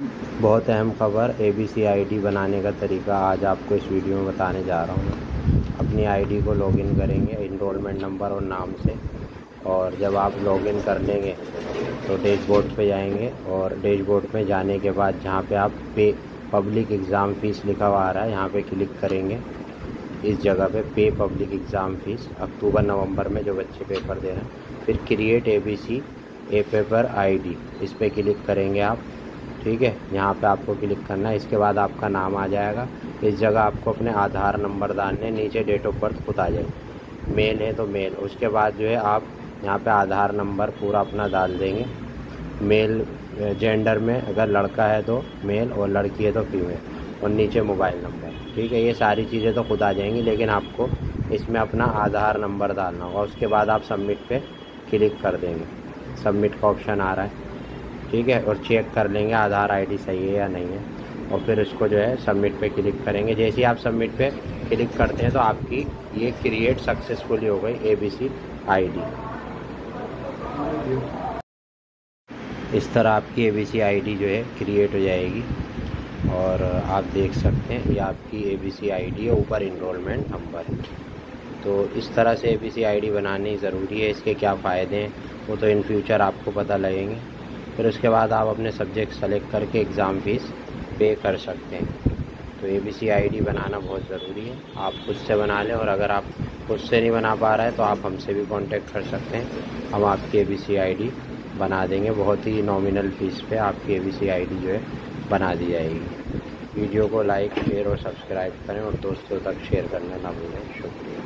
बहुत अहम खबर ए बी सी आई डी बनाने का तरीका आज आपको इस वीडियो में बताने जा रहा हूँ। अपनी आईडी को लॉगिन करेंगे इनरोलमेंट नंबर और नाम से। और जब आप लॉगिन कर लेंगे तो डैशबोर्ड पे जाएँगे और डैशबोर्ड पे जाने के बाद जहाँ पे आप पे पब्लिक एग्ज़ाम फ़ीस लिखा हुआ आ रहा है, यहाँ पे क्लिक करेंगे। इस जगह पे पे public exam fees October, November में जो बच्चे पेपर दे रहे हैं। फिर create A B C A paper ID इस पर क्लिक करेंगे आप। ठीक है? यहाँ पे आपको क्लिक करना है, इसके बाद आपका नाम आ जाएगा। इस जगह आपको अपने आधार नंबर डालने, नीचे डेट ऑफ़ बर्थ खुद आ जाएगी मेल है तो मेल उसके बाद जो है आप यहाँ पे आधार नंबर पूरा अपना डाल देंगे। मेल जेंडर में अगर लड़का है तो मेल और लड़की है तो फीमेल और नीचे मोबाइल नंबर ठीक है? ये सारी चीज़ें तो खुद आ जाएँगी, लेकिन आपको इसमें अपना आधार नंबर डालना होगा। उसके बाद आप सबमिट पे क्लिक कर देंगे। सबमिट का ऑप्शन आ रहा है। ठीक है, और चेक कर लेंगे आधार आईडी सही है या नहीं है। और फिर उसको जो है सबमिट पे क्लिक करेंगे। जैसे ही आप सबमिट पे क्लिक करते हैं तो आपकी ये क्रिएट सक्सेसफुली हो गई ए बी सी आई डी इस तरह आपकी ए बी सी आई डी जो है क्रिएट हो जाएगी। और आप देख सकते हैं, ये आपकी ए बी सी आई डी है, ऊपर इनरोलमेंट नंबर है तो इस तरह से ए बी सी आई डी बनानी ज़रूरी है। इसके क्या फ़ायदे हैं, वो तो इन फ्यूचर आपको पता लगेंगे। फिर उसके बाद आप अपने सब्जेक्ट सेलेक्ट करके एग्ज़ाम फ़ीस पे कर सकते हैं। तो ए बी सी आई डी बनाना बहुत ज़रूरी है। आप खुद से बना लें और अगर आप खुद से नहीं बना पा रहे हैं तो आप हमसे भी कांटेक्ट कर सकते हैं। हम आपकी ए बी सी आई डी बना देंगे। बहुत ही नॉमिनल फ़ीस पे आपकी ए बी सी आई डी जो है बना दी जाएगी। वीडियो को लाइक शेयर और सब्सक्राइब करें और दोस्तों तक शेयर करना ना भूलें शुक्रिया।